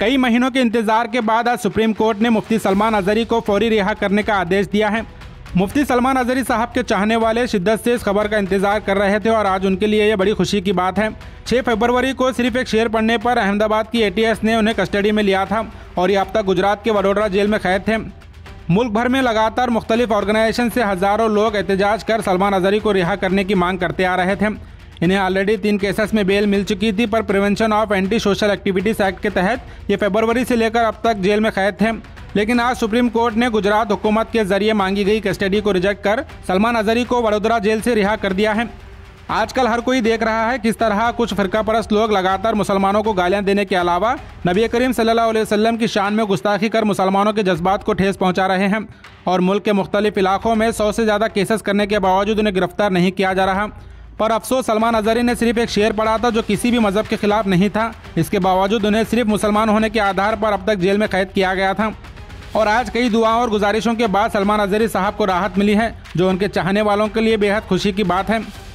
कई महीनों के इंतज़ार के बाद आज सुप्रीम कोर्ट ने मुफ्ती सलमान अजहरी को फौरी रिहा करने का आदेश दिया है। मुफ्ती सलमान अजहरी साहब के चाहने वाले शिद्दत से इस खबर का इंतज़ार कर रहे थे और आज उनके लिए ये बड़ी खुशी की बात है। 6 फरवरी को सिर्फ़ एक शेयर पढ़ने पर अहमदाबाद की एटीएस ने उन्हें कस्टडी में लिया था और ये अब तक गुजरात के वडोदरा जेल में कैद थे। मुल्क भर में लगातार मुख्तलिफ़ ऑर्गेनाइजेशन से हज़ारों लोग एहतजाज कर सलमान अजहरी को रिहा करने की मांग करते आ रहे थे। इन्हें ऑलरेडी तीन केसेस में बेल मिल चुकी थी, पर prevention of anti social activities act के तहत ये फेबरवरी से लेकर अब तक जेल में कैद थे। लेकिन आज सुप्रीम कोर्ट ने गुजरात हुकूमत के ज़रिए मांगी गई कस्टडी को रिजेक्ट कर सलमान अजहरी को वडोदरा जेल से रिहा कर दिया है। आजकल हर कोई देख रहा है किस तरह कुछ फिरका परस्त लोग लगातार मुसलमानों को गालियाँ देने के अलावा नबी करीम सल्लल्लाहु अलैहि वसल्लम की शान में गुस्ताखी कर मुसलमानों के जज्बात को ठेस पहुँचा रहे हैं और मुल्क के मुख्तलिफ़ इलाकों में सौ से ज़्यादा केसेस करने के बावजूद उन्हें गिरफ़्तार नहीं किया जा रहा। पर अफसोस, सलमान अजहरी ने सिर्फ़ एक शेर पढ़ा था जो किसी भी मज़हब के खिलाफ नहीं था। इसके बावजूद उन्हें सिर्फ़ मुसलमान होने के आधार पर अब तक जेल में कैद किया गया था। और आज कई दुआओं और गुजारिशों के बाद सलमान अजहरी साहब को राहत मिली है, जो उनके चाहने वालों के लिए बेहद खुशी की बात है।